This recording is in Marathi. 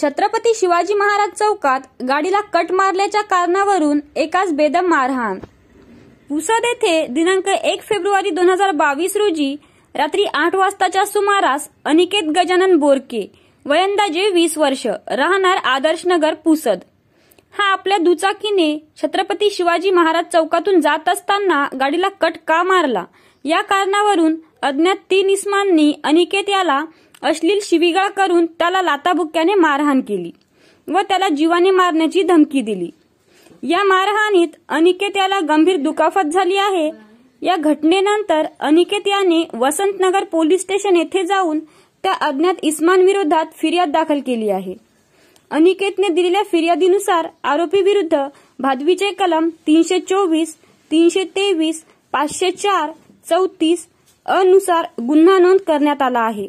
छत्रपती शिवाजी महाराज चौकात गाडीला कट मारल्याच्या कारणावरून एकाच बेदम मारहाण. पुसद येथे दिनांक एक फेब्रुवारी दोन हजार बावीस रोजी रात्री आठ वाजताच्या सुमारास अनिकेत गजानन बोरके वयंदाजे वीस वर्ष राहणार आदर्शनगर पुसद. हा आपल्या दुचाकीने छत्रपती शिवाजी महाराज चौकातून जात असताना गाडीला कट का मारला? या कारणावरून अज्ञात तीन इस्मांनी अनिकेत याला अश्लील शिवीगाळ करून त्याला लाताबुक्क्याने मारहाण केली व त्याला जीवाने मारण्याची धमकी दिली. या मारहाणीत अनिकेत याला गंभीर दुखापत झाली आहे. या घटनेनंतर अनिकेत याने वसंतनगर पोलीस स्टेशन येथे जाऊन त्या अज्ञात इस्मांविरोधात फिर्याद दाखल केली आहे. अनिकेतने दिलेल्या फिर्यादीनुसार आरोपी विरुद्ध भादवीचे कलम तीनशे चोवीस तीनशे तेवीस पाचशे चार चौतीस अनुसार गुन्हा नोंद करण्यात आला आहे.